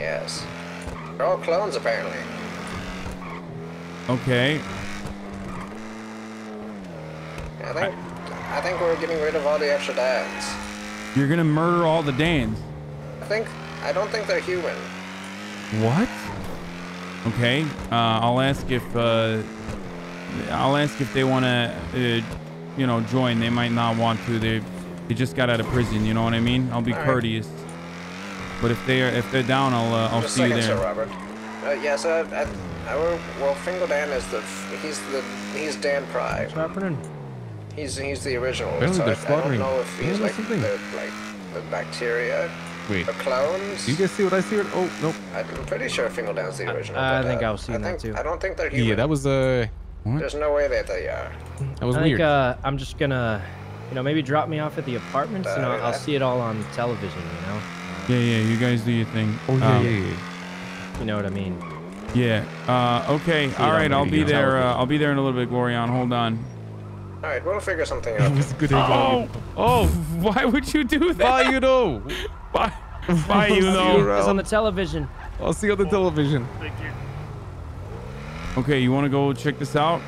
Yes. They're all clones, apparently. Okay. I think I think we're getting rid of all the extra dads. You're gonna murder all the Dans. I think I don't think they're human. What? Okay. Uh, I'll ask if uh, I'll ask if they want to, uh, you know, join. They might not want to. They they just got out of prison. You know what I mean? I'll be All right. Courteous. But if they are if they're down, I'll uh, I'll Just see a you there. Sir Robert. Uh, yes, uh, uh, our, well, Fingal Dan is the he's the he's Dan Pride. What's happening? He's he's the original. Apparently so I, they're I don't know if he's him or like something. the like the bacteria, Wait, the clones. do you guys see what I see? Oh, nope. I'm pretty sure Fingal Dan's the original. I but, think uh, I was seeing that think- too. I don't think they're human. Yeah, that was uh, There's no way that they are. that was I weird. think uh, I'm just gonna, you know, maybe drop me off at the apartments and I'll, I'll Uh, see it all on television. You know, Yeah, yeah. You guys do your thing. oh yeah, Um, yeah, yeah. you know what I mean. Yeah. Uh, okay. it All on right. the I'll be there. Uh, I'll be there in a little bit, Glorion. Hold on. All right, we'll figure something out. was good Oh, oh! Why would you do that? Why you know? Why? Why you know? It's on the television. I'll see you on the television. Okay. You want to go check this out?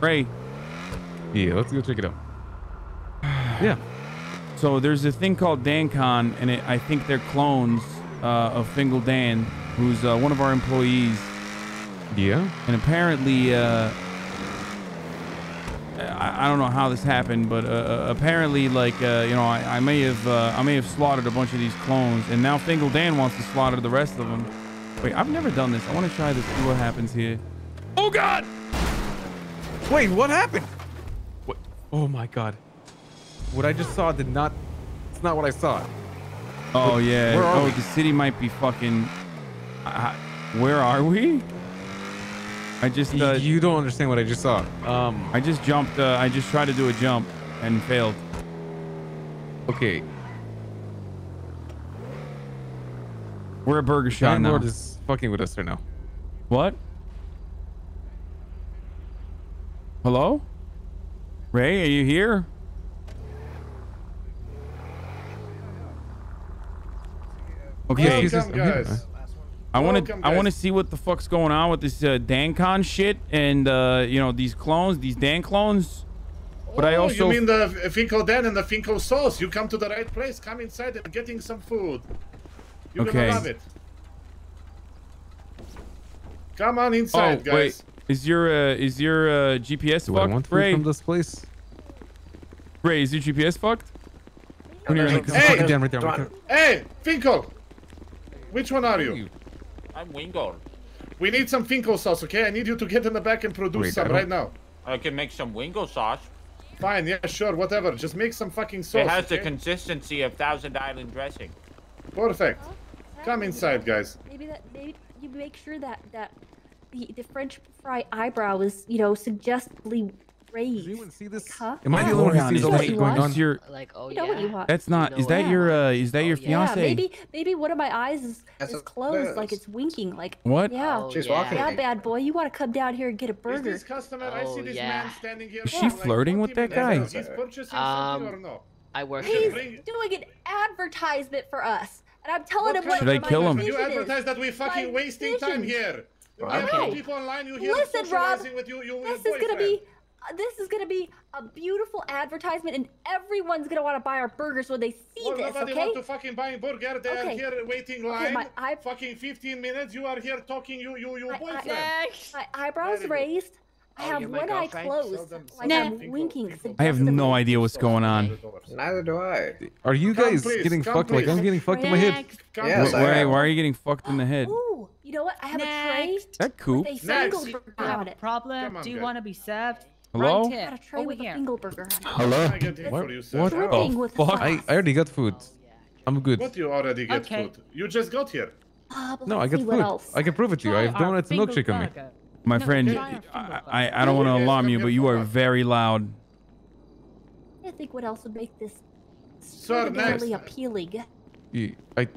Ray. Yeah, let's go check it out. Yeah. So there's a thing called DanCon, and it, I think they're clones uh, of Fingal Dan, who's uh, one of our employees. Yeah. And apparently, uh, I, I don't know how this happened, but uh, uh, apparently, like uh, you know, I, I may have uh, I may have slaughtered a bunch of these clones, and now Fingal Dan wants to slaughter the rest of them. Wait, I've never done this. I want to try this. See what happens here. Oh God! Wait, what happened? What? Oh my god. What I just saw did not. It's not what I saw. Oh yeah. where are oh, we? the city might be fucking. Uh, where are we? I just. Uh, you, don't understand what I just saw. Um. I just jumped. Uh, I just tried to do a jump and failed. Okay. We're a burger shot now. Lord is fucking with us right now. What? Hello? Ray, are you here? Okay, Yes, yes, Welcome, I'm here. guys. I want to welcome, I want to guys. see what the fuck's going on with this uh, DanCon shit and uh, you know these clones, these Dan clones. But I Oh, also You mean the Finko Dan and the Finko sauce? You come to the right place. Come inside and getting some food. You're Okay. gonna love it. Come on inside, oh guys. wait, is your uh, is your uh, GPS Do I fucked? want food Ray, from this place? Ray, is your GPS fucked? When you're in the- Hey! Fucking damn right there. Come I'm on. gonna- Hey, Finko! Which one are you? You- I'm Wingo. We need some Finko sauce, okay? I need you to get in the back and produce Wait, some right now. I can make some Wingo sauce. Fine, yeah, sure, whatever. Just make some fucking sauce. it has the consistency of Thousand Island dressing. Perfect. Come inside, guys. Maybe that maybe you make sure that that the the French fry eyebrow is you know suggestively raised. Does anyone see this? Huh? Am I Yeah. the only one who sees is all that- this shit going on? your Like, oh You know what you want. that's not You is that what? your uh, is that your Oh, yeah. Yeah, fiance? maybe maybe one of my eyes is, That's is closed, like it's winking. Like What? Yeah. Oh, She's yeah. walking. Yeah, bad boy, you want to come down here and get a Is burger? this customer? I see Oh, this yeah. man standing here. Is she like flirting with that guy? He's purchasing something Um, or no? I work He's doing an advertisement for us, and I'm telling What him kind what Should I kill him? You advertise that we're fucking My wasting time here. We okay. people online. You here Listen, Rob, with you, you This is gonna be. Uh, this is gonna be a beautiful advertisement, and everyone's gonna want to buy our burgers when they see Well, this. nobody Okay? want to fucking buy a burger. They Okay. are here waiting line. my eye- Fucking 15 minutes. You are here talking. You, you, your My eye- boyfriend. Next. My eyebrows raised. I Oh, have you're my one eye closed, like sell I'm them winking. Finko- Finko. I have no idea what's going on. Neither do I. Are you Come, guys please, getting come, fucked like. I'm getting fucked in my head? Yes, Why, why are you getting fucked in the head? Ooh, you know what? I have a tray Next. That coop. with a Next. Fingalburger Have on a it. problem? On, Do you want to be served? Hello? I got a tray Over with here. a Fingalburger. Hello? I get What? you, sir. What Dripping the with fuck? I. I already got food. I'm good. What you already get Okay. food? You just got here. But No, I got food. else. I can prove it to you. I have Try our donuts and milkshake on me. My No, friend, I, I, I don't want to alarm you, but you are very loud. I think what else would make this Sir, extraordinarily next. appealing. You- I,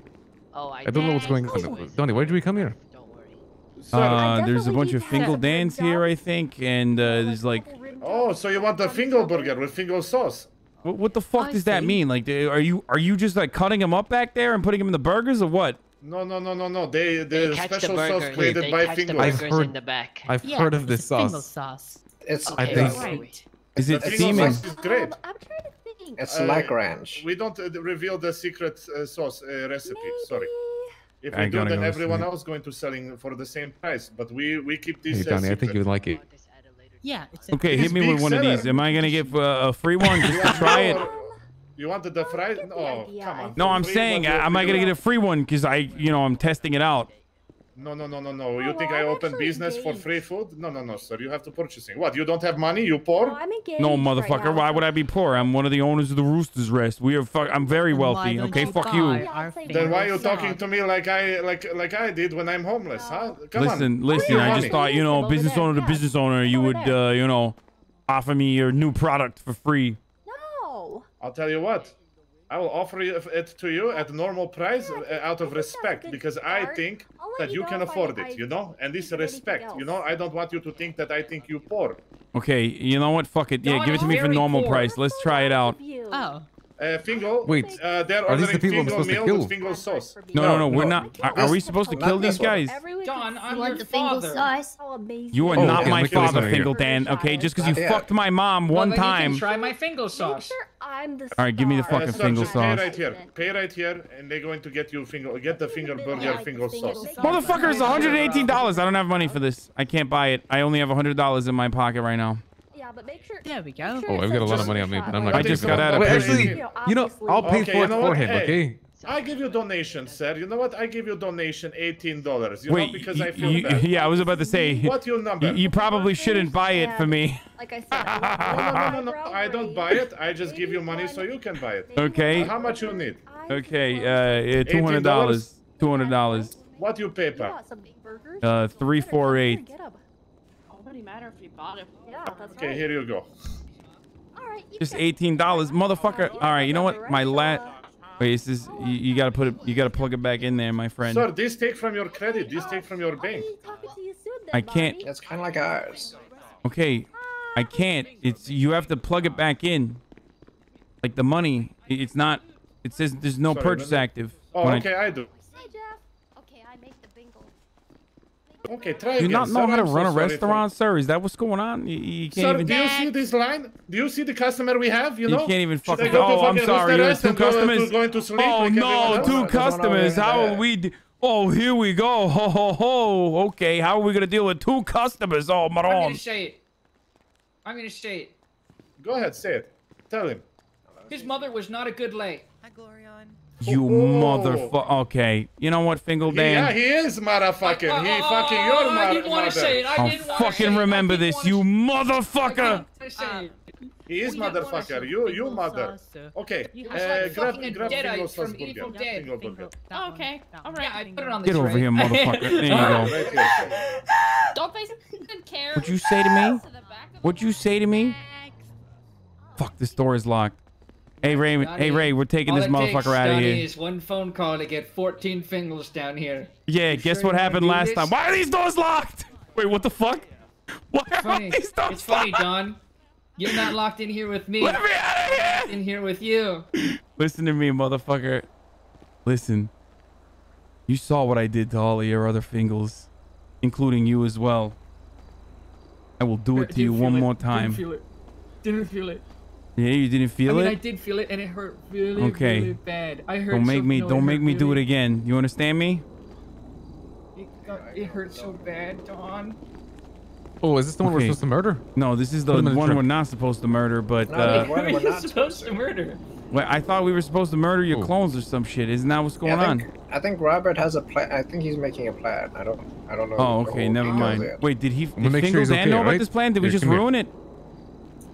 Oh, I. I don't know what's going Next. on. Donnie, why did we come here? Don't worry. Uh, there's a bunch of to have Fingal some Dans here, I think, and uh, there's like, Couple rib oh, so you want the on Fingal strawberry. burger with Fingal sauce? what, what the fuck I does that mean? Like, are you are you just like cutting them up back there and putting them in the burgers or what? No, no, no, no, no. They the They catch the special sauce created they by catch Fingo. I've heard- in the back. I've Yeah, heard of this it's a Fingal sauce. sauce. It's Okay, think- right. Is it The Fingo semen? sauce is great. Um, I'm trying to think. it's Uh, like ranch. We don't uh, reveal the secret uh, sauce uh, recipe. Sorry. If I we do, then everyone sleep. else going to selling for the same price. But we we keep this. uh, Johnny, I think you would like it. Yeah, it's a Okay, hit me with one of these. Am I gonna get uh, a free one just to try it? You wanted the fries? get the No, come on. No, I'm free, saying, am I gonna get a free one? Cause I, you know, I'm testing it out. No, no, no, no, no. You Oh, think well, I I'm open actually business for engaged. free food? No, no, no, sir. You have to purchasing. What? You don't have money? You poor? I'm engaged. No, right motherfucker. now, Why would I be poor? I'm one of the owners of the Roosters Rest. We are. Fuck, I'm very Then why wealthy. Okay, fuck buy you. our Then why are you talking to me like I like like I did when I'm homeless, huh? Come Listen, on. listen. I money. just thought, you know, Over business there, owner to business owner, you Over would, there. uh, you know, offer me your new product for free. No. I'll tell you what. I will offer it to you at normal price Yeah, I uh, think- out of think that's a respect because I start. think I'll let that you you know can afford I it, you know? And this think of anything respect, you know? I don't want you to think that I think you poor. Okay, you know what? Fuck it. Yeah, Don give it to me for normal poor. price. Let's try it out. Oh, Uh, Fingal, Wait, uh, they're are these the ordering people I'm supposed to kill? Fingal sauce. No, no, no. We're not. Are, are we supposed to kill these guys? Everyone Don, I'm see your the Fingal father. sauce? You are Oh, not yeah, my let me kill this father, one. Fingal Dan. Okay, just because you Yeah. fucked my mom Well, one then You time. can try my Fingal sauce. sure I'm the All right, give me the star. fucking Uh, sir, Fingal just pay sauce. right here. Pay right here, and they're going to get you finger, get the finger Yeah, burger like Fingal Fingal sauce. sauce. Motherfucker, it's $118. I don't have money for this. I can't buy it. I only have $100 in my pocket right now. Yeah, but make sure. there we go. sure Oh, I've got a lot of money on me, but I'm not I I gonna just got out of prison. actually, you know, I'll pay Okay, for you it know for him, Hey. okay? I give you a donation, sir. You know what? I give you a donation eighteen dollars. You know Wait, because y- I feel you- bad. yeah, I was about to say. What's your number? You, you probably shouldn't buy it for me. Like I said, I No, no, no, no, I don't buy it. I just give you money so you can buy it. Okay. How much you need? Okay, uh, two hundred dollars. Two hundred dollars. What you pay You per? got some burgers? Uh, three, four, eight. Get 'em. Wouldn't matter if you bought it. Yeah, that's Okay, right. here you go. All right, you Just eighteen dollars, motherfucker. All right, you know what? My lat. Wait, this is you, you gotta put it. You gotta plug it back in there, my friend. Sir, this take from your credit. This take from your I'll bank. be talking to you soon, then, I can't- That's kind of like ours. Okay, I can't. It's you have to plug it back in. Like the money, it's not. It says there's no Sorry, purchase active. Oh, when I- okay, I do. Hey, Jeff. Okay, I make the bingo. Okay, try Do you again. not know sir. how to I'm so run a restaurant, sir? Is that what's going on? You, you can't Sir, even. do you see this line? Do you see the customer we have? You know? You know? can't even Should I fucking. go to Oh, I'm sorry. Rooster You have Rest two and go customers. going to sleep Oh no, else? two customers. How are we? d- Oh, here we go. Ho ho ho. Okay, how are we gonna deal with two customers? Oh, I'm gonna Maron. say it. I'm gonna say it. Go ahead, say it. Tell him. His mother was not a good lay. You Oh. motherfucker. Okay, you know what, Fingal He- yeah, Dan? he is motherfucker. Uh, He uh, fucking uh, your I didn't want to say it. I didn't want to say fucking remember this, you motherfucker. I say it. He is We don't wanna motherfucker. You, you Fingal mother. Okay, uh, grab, grab Deadites Fingal sauce from Evil burger. Dead. Fingal burger. That Okay, that all one. right. Yeah, I put it on the Get over here, motherfucker. There you go. Right here, sir. Don't face didn't care. What'd you say to me? To the back of What'd you say to me? Fuck, this door is locked. Hey Ray, hey Ray, we're taking this it takes, motherfucker out of Donnie, here. is one phone call to get 14 fingers down here. Yeah, You guess sure what happened last this? time? Why are these doors locked? Wait, what the fuck? Why are Funny. these doors It's funny. Don. You're not locked in here with me. Let me out of here! In here with you. Listen to me, motherfucker. Listen. You saw what I did to all of your other fingals, including you as well. I will do it to you one more time. Didn't feel it. Didn't feel it. Yeah, you didn't feel I mean, it? I did feel it, and it hurt really, Okay. really bad. I hurt. Don't make so, me no, don't make hurt me do it again. You understand me? It, got, it hurt so bad, Don. Oh, is this the one we're supposed to murder? No, this is the Put him in the one trunk. we're not supposed to murder, but No, uh One we're You're not supposed to murder. well, I thought we were supposed to murder your Oh. clones or some shit. Isn't that what's going Yeah, I on? I think Robert has a plan. I think he's making a plan. I don't. I don't know. Oh, okay, never mind. yet. Wait, did he? Did make sure Fingal he's Dan okay, know about this plan? Did we just come here. ruin it?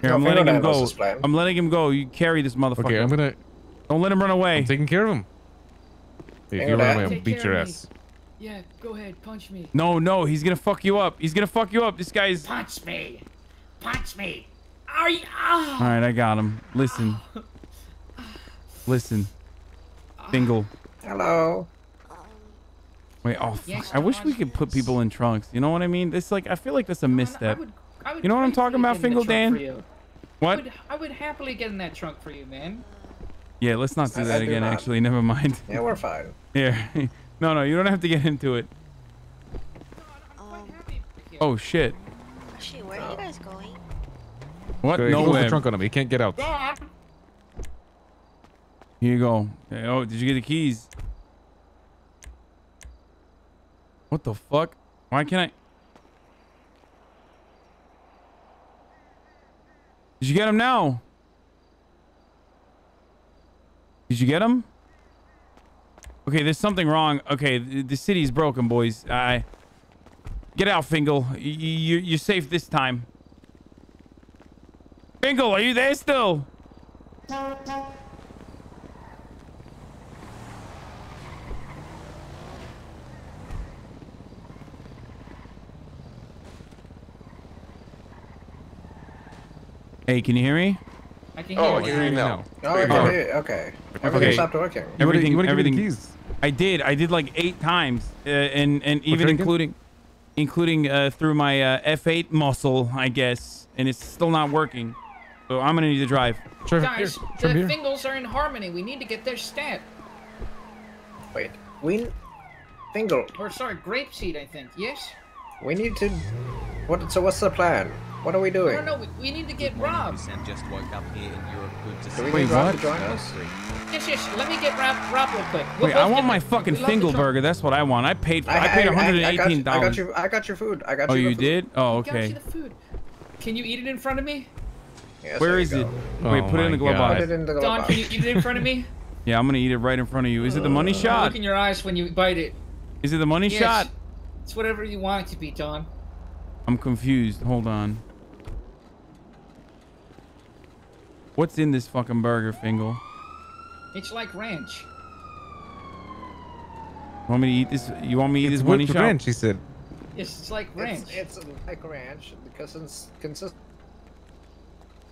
Here, No, I'm letting him go. I'm letting him go. You carry this motherfucker. Okay, I'm gonna. Don't let him run away. I'm taking care of him. Hey, if you run Dad. away, I'll beat your ass. Yeah, go ahead, punch me. No, no, he's gonna fuck you up. He's gonna fuck you up. This guy's. Punch me. Punch me. Are you? Ah. right, I got him. Listen. Listen. Fingal. Hello. Wait, oh, fuck. Yes, I wish we could put people in trunks. You know what I mean? It's like I feel like that's a misstep. Would, I would You know what I'm talking about, get Fingal Dan? for you. I What? would, I would happily get in that trunk for you, man. Yeah, let's not do I- I that do again. not. Actually, never mind. Yeah, we're fine. Here, No, no, you don't have to get into it. Um, Oh shit. actually, where are you guys going? What? Good, he closed Nowhere. the trunk on him. He can't get out. Here you go. Hey, Oh, did you get the keys? What the fuck? Why can't I? Did you get him now? Did you get him? Okay, there's something wrong. Okay, the, city's broken, boys. I get out, Fingal. Y- y- you you're safe this time. Fingal, are you there still? Hey, can you hear me? I can Oh, hear I you. can hear you now. Oh, Wait, okay. okay. okay. Everything Okay. stopped working. Wanna- Everything, you wanna give the everything. keys? I did. I did like eight times, uh, and and even try again? including, including uh, through my uh, F8 muscle, I guess, and it's still not working. So I'm gonna need to drive. Try, Guys, here, the try here. Fingles are in harmony. We need to get their stat. Wait, we, Fingal, Or sorry, grapeseed, I think. Yes? we need to. What? So what's the plan? What are we I doing? don't know. We, we need to get Rob. Sam just woke up here and you're good to Do see. we Wait, need Rob what? to join us? Yes, yes. Let me get Rob, Rob real quick. We'll Wait, I want my fucking we Fingal burger. That's what I want. I paid. For, I, I, paid I, I, I, got 118 you, I got dollars. you. I got your food. I got Oh, you. the you did? Oh, I got okay. you the food. Can you eat it in front of me? Yes, Where there it? go. Wait, Oh put it in the glove oh God. Put box. it in the glove Don, box. can you eat it in front of me? Yeah, I'm gonna eat it right in front of you. Is it the money shot? Look in your eyes when you bite it. Is it the money Yes. shot? It's whatever you want it to be, Don. I'm confused. Hold on. What's in this fucking burger, Fingal? It's like ranch. Want me to eat this? You want me to eat It's this money whipped shot? ranch, he said. It's, it's like ranch. It's, it's like ranch because it's consist.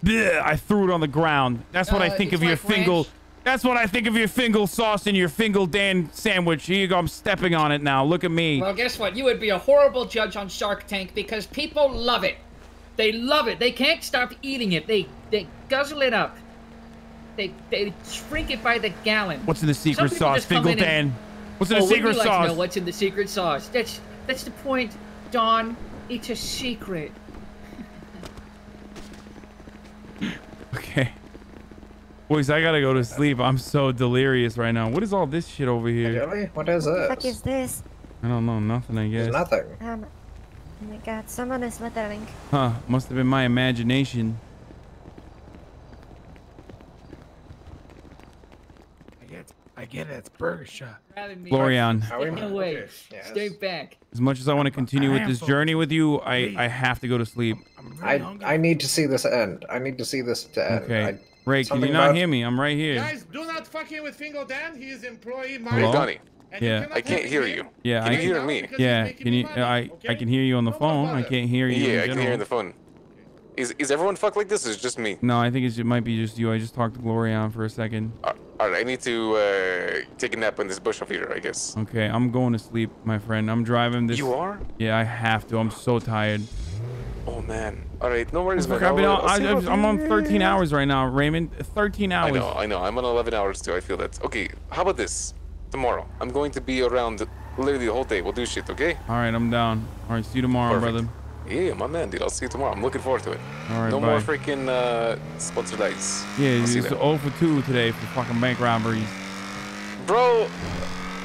Bleh, I threw it on the ground. That's what I Uh, think it's of your like ranch. Fingal. That's what I think of your Fingal sauce and your Fingal Dan sandwich. Here you go. I'm stepping on it now. Look at me. Well, guess what? You would be a horrible judge on Shark Tank because people love it. They love it. They can't stop eating it. They they guzzle it up. They they drink it by the gallon. What's in the secret sauce, just Fingal and- Dan? What's in oh, the wouldn't secret you like to know sauce? what's in the secret sauce? That's that's the point, Don. It's a secret. Okay. Boys, I gotta go to sleep. I'm so delirious right now. What is all this shit over here? Really? What is What the fuck this? is this? I don't know. Nothing, I There's guess. nothing. Um, oh my god, someone is littering. Huh. Must have been my imagination. I get, I get it. It's Burger Shot. Rather me Florian, Stay away. Okay, yes. Stay back. as much as I want to continue with this journey with you, I, I have to go to sleep. I'm really I. I need to see this end. I need to see this to end. Okay. I, Ray, can you not about- hear me? I'm right here. Guys, do not fucking with Fingal Dan. He is employee mine. Hello? Donnie, and you Yeah. I can't hear you. Yeah, Can I you hear me? Yeah, can you? money, I okay? I can hear you on the No phone. I can't hear you. Yeah, in I can hear general. in the phone. Is is everyone fucked like this? Or is it just me? No, I think it's, it might be just you. I just talked to Glorion for a second. Uh, all right, I need to uh, take a nap in this bush over here. I guess. Okay, I'm going to sleep, my friend. I'm driving this. You are? Yeah, I have to. I'm so tired. Oh man. All right, no worries, man. Fuck, I've been I'll- on- I'll I, see you I'm on 13 hours right now, Raymond. 13 hours. I hours. know, I know. I'm on 11 hours too. I feel that. Okay, how about this? Tomorrow, I'm going to be around literally the whole day. We'll do shit, okay? All right, I'm down. All right, see you tomorrow, Perfect. brother. Yeah, my man, dude. I'll see you tomorrow. I'm looking forward to it. All right, no bye. more freaking uh, sponsored lights. Yeah, it's see 0 for 2 today for fucking bank robberies. Bro,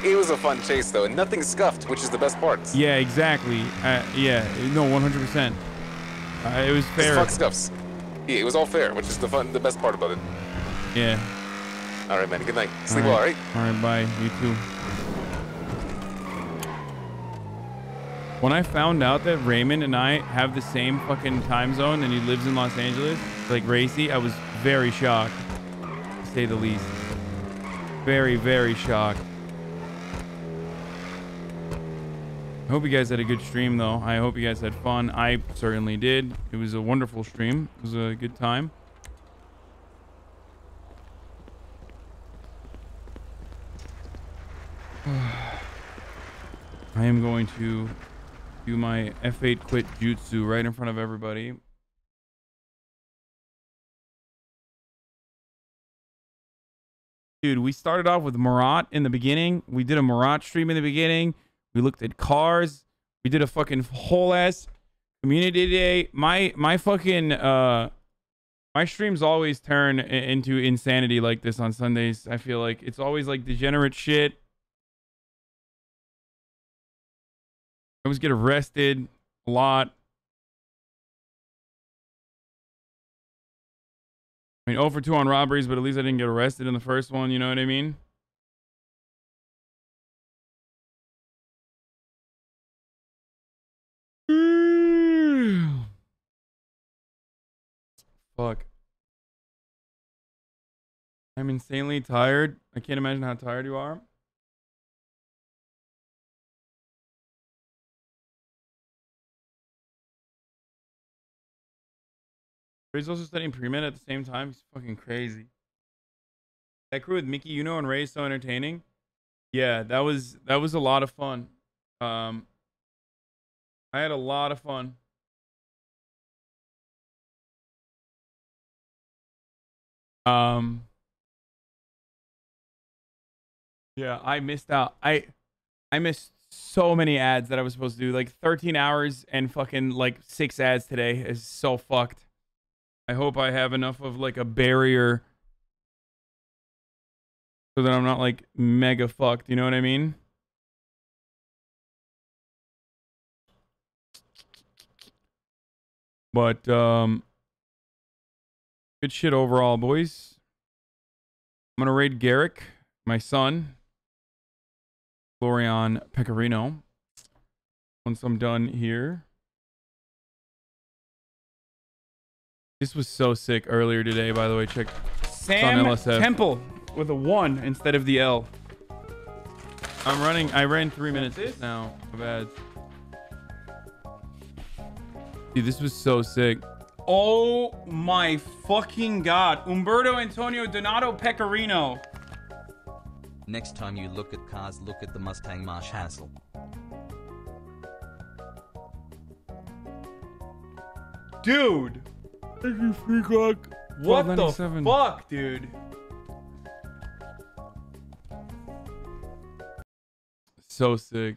it was a fun chase though. and Nothing scuffed, which is the best part. Yeah, exactly. Uh, yeah, no, 100%. Uh, it was Just fair. fuck scuffs. Yeah, it was all fair, which is the fun, the best part about it. Yeah. All right, man. Good night. Sleep All well, all right. right? All right, bye. You too. When I found out that Raymond and I have the same fucking time zone and he lives in Los Angeles, like Racy, I was very shocked, to say the least. Very, very shocked. I hope you guys had a good stream, though. I hope you guys had fun. I certainly did. It was a wonderful stream. It was a good time. I am going to do my F8 quit jutsu right in front of everybody. Dude, we started off with Marat in the beginning. We did a Marat stream in the beginning. We looked at cars. We did a fucking whole ass community day. My my fucking uh my streams always turn into insanity like this on Sundays. I feel like it's always like degenerate shit. I always get arrested a lot. I mean, 0 for 2 on robberies, but at least I didn't get arrested in the first one. You know what I mean? Fuck. I'm insanely tired. I can't imagine how tired you are. He's also studying pre-med at the same time. He's fucking crazy. That crew with Mickey, you know, and Ray is so entertaining. Yeah, that was that was a lot of fun. Um, I had a lot of fun. Um, yeah, I missed out. I I missed so many ads that I was supposed to do. Like 13 hours and fucking like six ads today is so fucked. I hope I have enough of like a barrier so that I'm not like mega fucked. You know what I mean? But um good shit overall, boys. I'm gonna raid Garrick, my son, Florian Pecorino. Once I'm done here. This was so sick earlier today, by the way. Check Sam LSF. Temple with a one instead of the L. I'm running. I ran three minutes now of ads. Dude, this was so sick. Oh my fucking god. Umberto Antonio Donato Pecorino. Next time you look at cars, look at the Mustang Marsh Hassel. Dude. What the fuck, dude? So sick.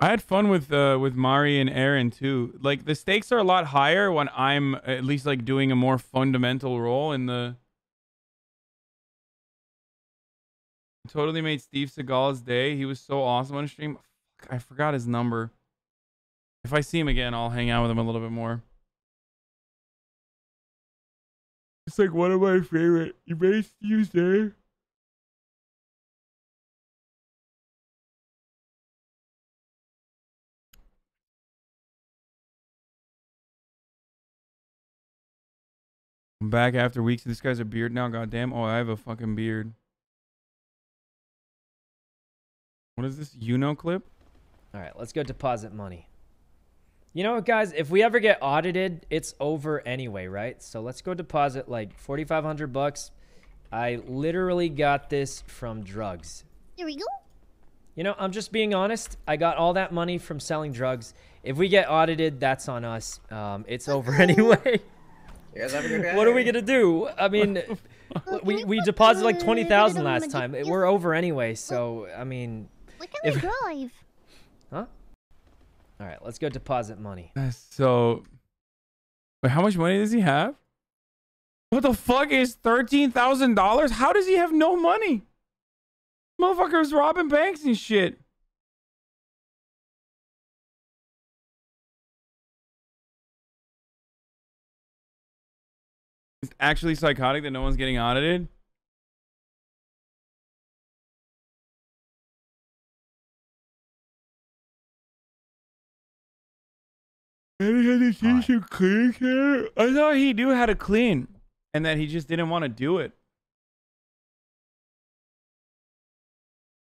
I had fun with uh with Mari and Aaron too. Like the stakes are a lot higher when I'm at least like doing a more fundamental role in the totally made Steve Seagal's day. He was so awesome on stream. I forgot his number. If I see him again, I'll hang out with him a little bit more. It's like one of my favorite. You made Steve's day. I'm back after weeks. This guy's a beard now. Goddamn. Oh, I have a fucking beard. What is this? Uno clip? All right, let's go deposit money. You know what, guys? If we ever get audited, it's over anyway, right? So let's go deposit like 4,500 bucks. I literally got this from drugs. Here we go. You know, I'm just being honest. I got all that money from selling drugs. If we get audited, that's on us. Um, it's over anyway. You guys have a good what are we gonna do? I mean, we we deposited like twenty thousand last time. We're over anyway. So I mean, What can if, drive? All right, let's go deposit money. Uh, so. Wait, how much money does he have? What the fuck is thirteen thousand dollars? How does he have no money? Motherfuckers robbing banks and shit. It's actually psychotic that no one's getting audited. And he had to see some clean care. I thought he knew how to clean, and that he just didn't want to do it.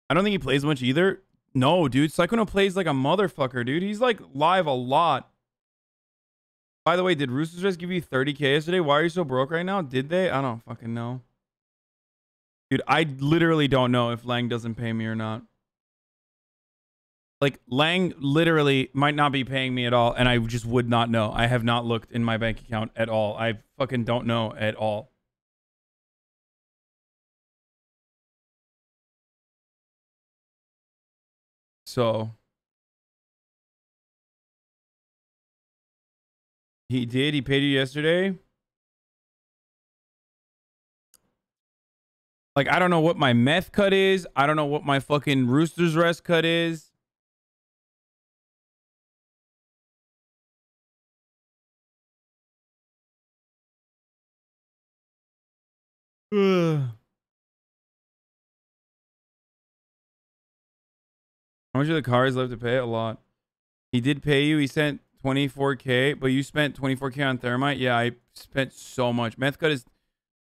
I don't think he plays much either. No, dude, Psychono plays like a motherfucker, dude. He's like live a lot. By the way, did Roosters just give you 30k yesterday? Why are you so broke right now? Did they? I don't fucking know. Dude, I literally don't know if Lang doesn't pay me or not. Like Lang literally might not be paying me at all, and I just would not know. I have not looked in my bank account at all. I fucking don't know at all. So he did. He paid you yesterday. Like I don't know what my meth cut is. I don't know what my fucking rooster's rest cut is. How much of the cars left to pay? A lot. He did pay you. He sent 24k, but you spent 24k on thermite. Yeah, I spent so much. Meth cut is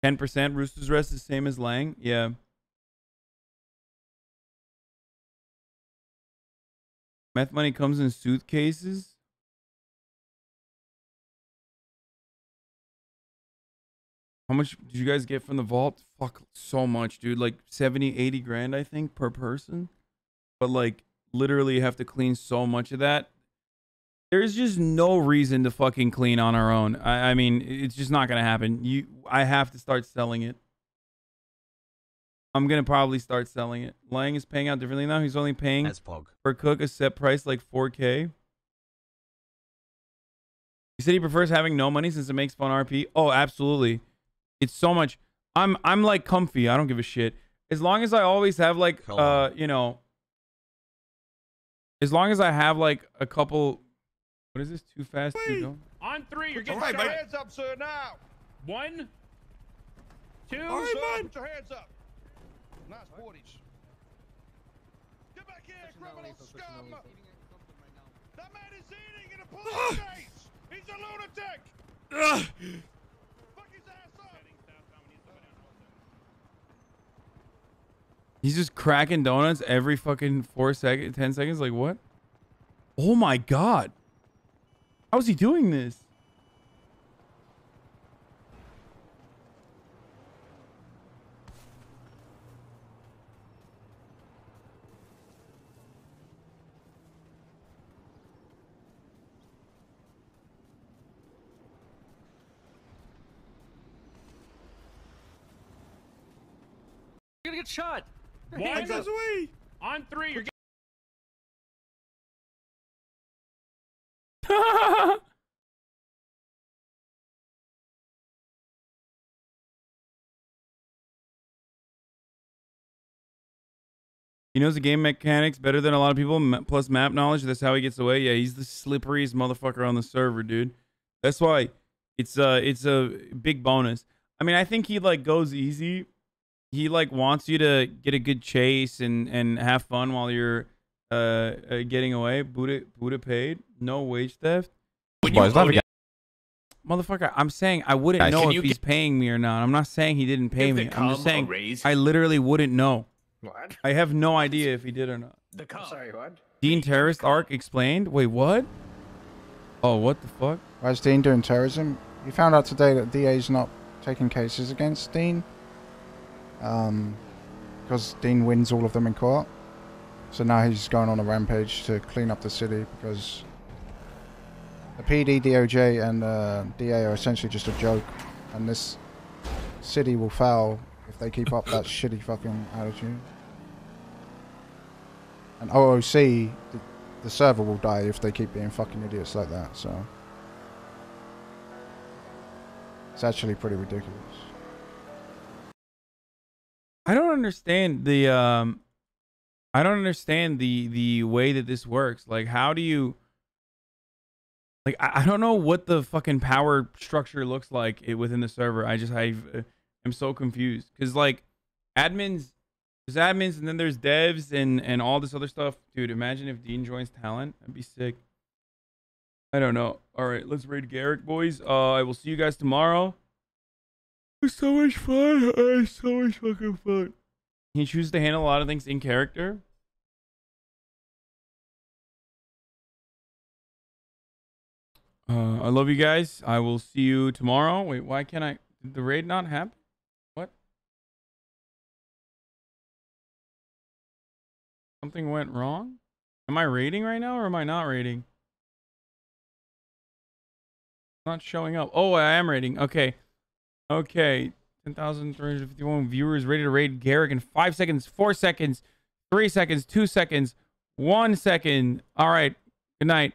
10%. Rooster's rest is same as Lang. Yeah. Meth money comes in suitcases. How much did you guys get from the vault? Fuck, so much, dude. Like 70, 80 grand, I think, per person. But like, literally have to clean so much of that. There's just no reason to fucking clean on our own. I, I mean, it's just not gonna happen. You, I have to start selling it. I'm gonna probably start selling it. Lang is paying out differently now. He's only paying As Pog. per cook a set price like 4k. He said he prefers having no money since it makes fun RP. Oh, absolutely. It's so much. I'm I'm like comfy. I don't give a shit. As long as I always have like uh, you know, as long as I have like a couple what is this? Too fast to go? On three, you're getting All right, shot. Hands up, sir, now. One, two, All right, sir, put your hands up. Nice bodies. Get back here, criminal scum. That man is eating in a police case. He's a lunatic. Fuck his ass up. He's just cracking donuts every fucking four seconds, ten seconds. Like what? Oh my god! How's he doing this? Gonna get shot. One, Hands up. on three, you're getting. He knows the game mechanics better than a lot of people, plus map knowledge. That's how he gets away. Yeah, he's the slipperiest motherfucker on the server, dude. That's why it's uh it's a big bonus. I mean, I think he like goes easy. He like wants you to get a good chase and and have fun while you're uh, uh getting away. Buddha Buddha paid. No wage theft. Boys, don't. Motherfucker, I'm saying I wouldn't Guys, know if you he's paying me or not. I'm not saying he didn't pay me. I'm just saying raise. I literally wouldn't know. What? I have no idea if he did or not. I'm sorry, what? Dean terrorist arc explained. Wait, what? Oh, what the fuck? Why is Dean doing terrorism? You found out today that DA's not taking cases against Dean. Um, because Dean wins all of them in court. So now he's going on a rampage to clean up the city because the PD, DOJ, and uh, DA are essentially just a joke. And this city will fail if they keep up that shitty fucking attitude. And OOC, the, the server will die if they keep being fucking idiots like that. So it's actually pretty ridiculous. I don't understand the um I don't understand the the way that this works. Like how do you like I, I don't know what the fucking power structure looks like it, within the server. I just I uh, am so confused cuz like admins there's admins and then there's devs and and all this other stuff. Dude, imagine if Dean joins talent. That'd be sick. I don't know. All right, let's raid Garrick boys. Uh I will see you guys tomorrow. It's so much fun. It's so much fucking fun. He chooses to handle a lot of things in character. Uh, I love you guys. I will see you tomorrow. Wait, why can't I? Did the raid not happen? What? Something went wrong? Am I raiding right now or am I not raiding? Not showing up. Oh, I am raiding. Okay. Okay. 10,351 viewers ready to raid Garrick in five seconds, four seconds, three seconds, two seconds, one second. All right. Good night.